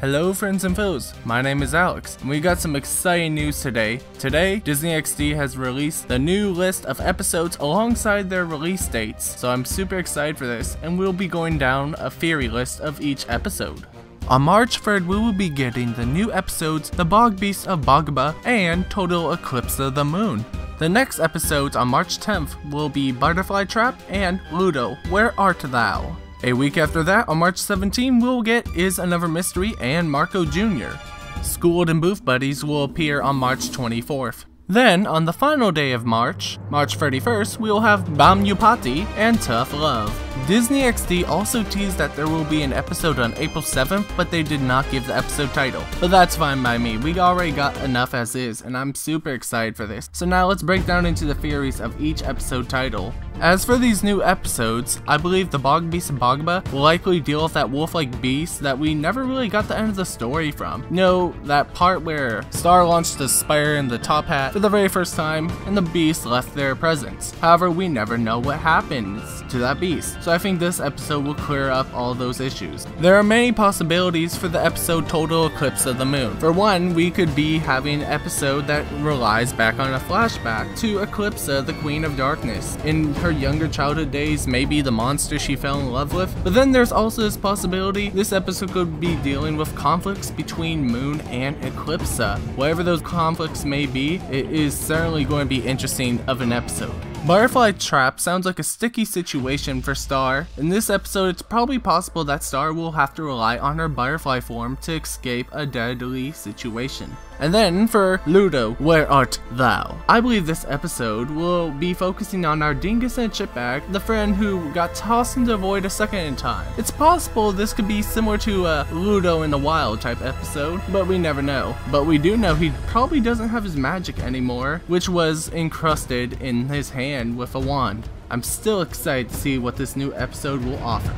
Hello friends and foes, my name is Alex, and we got some exciting news today. Today, Disney XD has released the new list of episodes alongside their release dates, so I'm super excited for this, and we'll be going down a theory list of each episode. On March 3rd, we will be getting the new episodes The Bog Beast of Boggabah and Total Eclipse of the Moon. The next episodes on March 10th will be Butterfly Trap and Ludo, Where Art Thou? A week after that, on March 17, we'll get Is Another Mystery and Marco Jr. Schooled and Booth Buddies will appear on March 24th. Then, on the final day of March, March 31st, we'll have Bam Ui Pati and Tough Love. Disney XD also teased that there will be an episode on April 7th, but they did not give the episode title. But that's fine by me, we already got enough as is, and I'm super excited for this. So now let's break down into the theories of each episode title. As for these new episodes, I believe the Bog Beast and Boggabah will likely deal with that wolf-like beast that we never really got the end of the story from. You know, that part where Star launched the Spire and the Top Hat for the very first time, and the beast left their presence. However, we never know what happens to that beast, so I think this episode will clear up all those issues. There are many possibilities for the episode Total Eclipse of the Moon. For one, we could be having an episode that relies back on a flashback to Eclipsa, the Queen of Darkness. In her younger childhood days, maybe the monster she fell in love with. But then there's also this possibility this episode could be dealing with conflicts between Moon and Eclipsa. Uh, whatever those conflicts may be, it is certainly going to be interesting of an episode. Butterfly Trap sounds like a sticky situation for Star. In this episode, it's probably possible that Star will have to rely on her butterfly form to escape a deadly situation. And then for Ludo, Where Art Thou? I believe this episode will be focusing on our dingus and chipbag, the friend who got tossed into the void a second in time. It's possible this could be similar to a Ludo in the Wild type episode, but we never know. But we do know he probably doesn't have his magic anymore, which was encrusted in his hand with a wand. I'm still excited to see what this new episode will offer.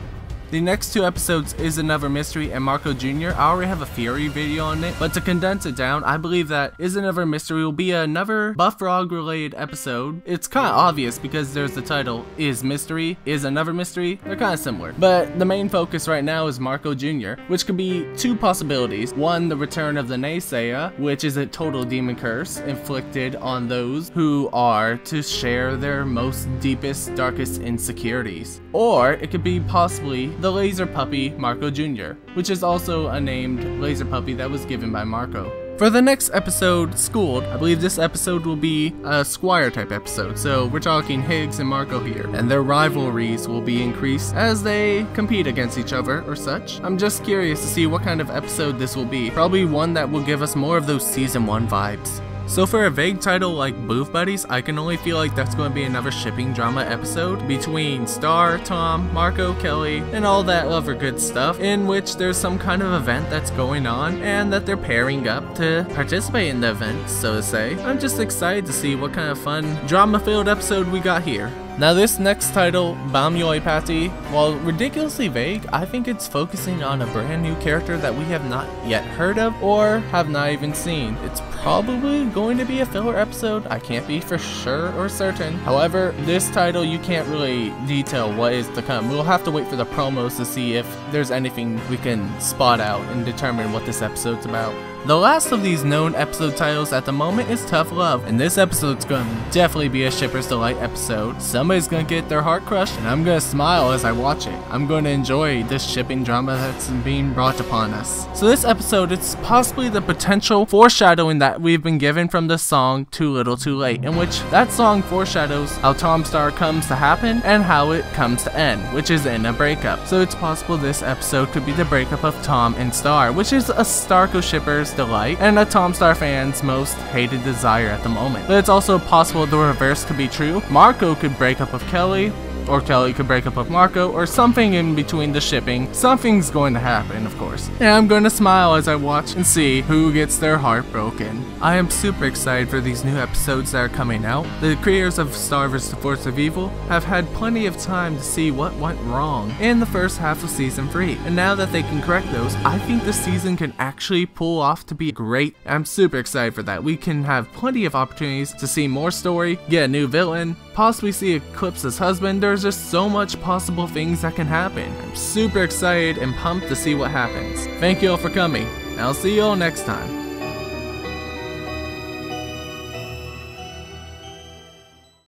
The next two episodes is Another Mystery and Marco Jr. I already have a Fury video on it, but to condense it down, I believe that Is Another Mystery will be another Buffrog related episode. It's kind of obvious because there's the title Is Mystery, Is Another Mystery, they're kind of similar. But the main focus right now is Marco Jr., which could be two possibilities. One, the return of the Naysayer, which is a total demon curse inflicted on those who are to share their most deepest, darkest insecurities. Or it could be possibly the Laser Puppy Marco Jr., which is also a named Laser Puppy that was given by Marco. For the next episode, Schooled, I believe this episode will be a Squire type episode, so we're talking Higgs and Marco here, and their rivalries will be increased as they compete against each other or such. I'm just curious to see what kind of episode this will be, probably one that will give us more of those season 1 vibes. So for a vague title like Booth Buddies, I can only feel like that's going to be another shipping drama episode between Star, Tom, Marco, Kelly, and all that other good stuff, in which there's some kind of event that's going on and that they're pairing up to participate in the event, so to say. I'm just excited to see what kind of fun drama-filled episode we got here. Now this next title, Bam Ui Pati, while ridiculously vague, I think it's focusing on a brand new character that we have not yet heard of or have not even seen. It's probably going to be a filler episode, I can't be for sure or certain. However, this title you can't really detail what is to come. We'll have to wait for the promos to see if there's anything we can spot out and determine what this episode's about. The last of these known episode titles at the moment is Tough Love, and this episode's gonna definitely be a Shipper's Delight episode. Somebody's gonna get their heart crushed, and I'm gonna smile as I watch it. I'm to enjoy this shipping drama that's being brought upon us. So this episode, it's possibly the potential foreshadowing that we've been given from the song Too Little Too Late, in which that song foreshadows how Tom Star comes to happen and how it comes to end, which is in a breakup. So it's possible this episode could be the breakup of Tom and Star, which is a Starco Shipper's delight and a Tom Star fan's most hated desire at the moment. But it's also possible the reverse could be true. Marco could break up with Kelly, or Kelly could break up with Marco, or something in between the shipping. Something's going to happen, of course. And I'm going to smile as I watch and see who gets their heart broken. I am super excited for these new episodes that are coming out. The creators of Star vs. the Force of Evil have had plenty of time to see what went wrong in the first half of season 3. And now that they can correct those, I think the season can actually pull off to be great. I'm super excited for that. We can have plenty of opportunities to see more story, get a new villain, possibly see Eclipsa's husband, there's just so much possible things that can happen. I'm super excited and pumped to see what happens. Thank you all for coming, and I'll see you all next time.